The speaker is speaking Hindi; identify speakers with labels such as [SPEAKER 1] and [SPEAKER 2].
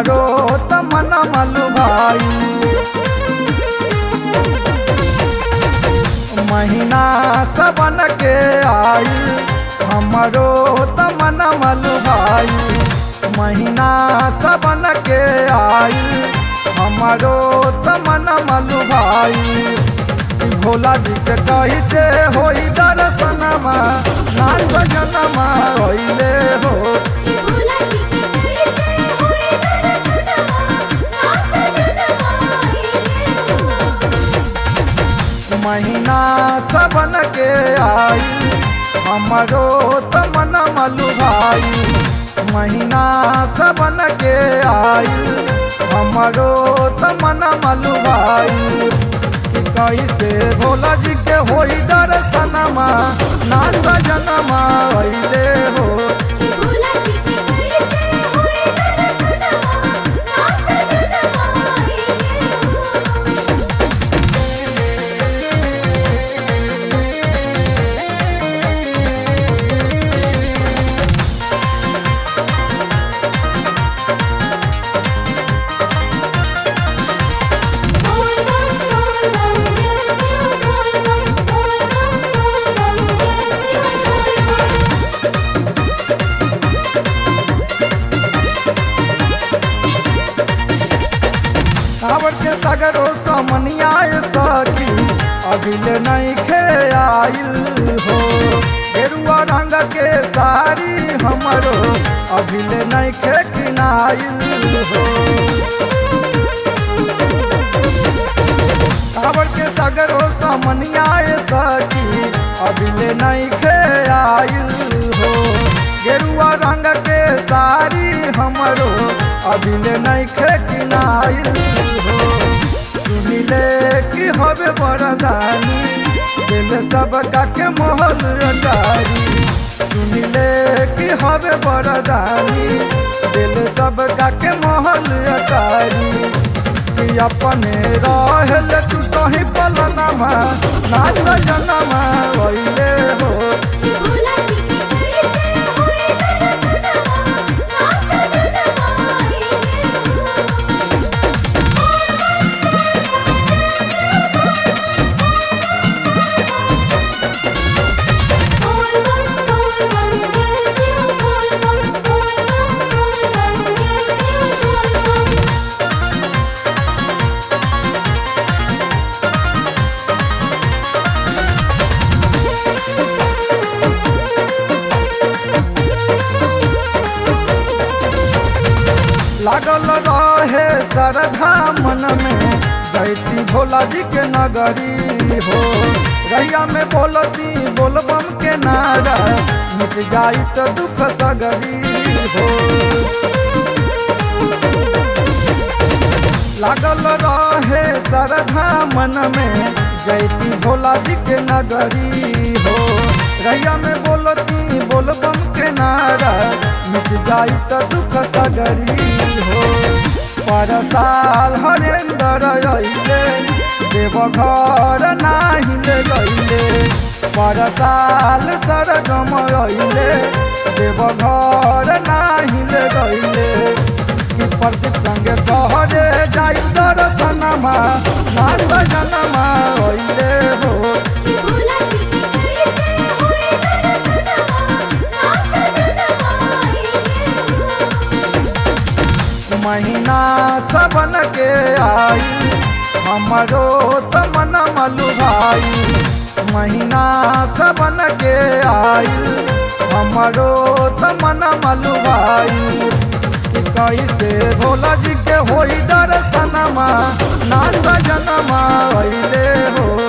[SPEAKER 1] हमारो तमन मलुभाई महीना सबन के आई, हमारो तमन मलुभाई महीना सबन के आई, हमारो तमन मलुभाई भोला जी के कही से दर्शन मा नाच जनमा हो। महीना सबन के आई, हमारो तमन मलुभाई। महीना सबन के आई, हमारो तमन मलुभाई। कैसे भोला जी के हो दर्शनमा नाच जनमा अइले। सगरो समनिया सखी अभिले नहीं खे आइल हो। गेरुआ रंग के साड़ी हमरो अभिले नहीं खे किनाइल हो। कावर के सगरो समनिया सखी अभिले नहीं खे आइल हो। गेरुआ रंग के साड़ी हमरो अभिले नहीं खे किनाइल हो। सुनिले कि हवे बरदानी दिल सब के मोहन रजारी सुनिले कि हमें बरदानी दिल सबका के मोहन रजारी कि अपने रहल कहीं पलनमा नाच जनमा लागल रहे श्रद्धा मन में। जैती भोला जी के नगरी हो। रैया में बोलती बोलबम के नारा। मिट जाई तो दुख सगरी हो। लागल रहे श्रद्धा मन में। जैती भोला जी के नगरी हो। रैया में बोलती बोलबम के नारा। मिट जाई तो दुख सगरी हो। पर साल हरेंद्र अइले देवघर नाही ले गइले पर साल सरगम अइले देवघर नाही ले गइले कि प्रदीप संगे सहरे जाई दर्शनमा नाच भजनमा महीना सबन के आई। हमारो तमन मलु महीना सबन के आई। हमारो तमन मलु भाई। कैसे भोला जी के हो दर्शनमा नाच जनमा हो।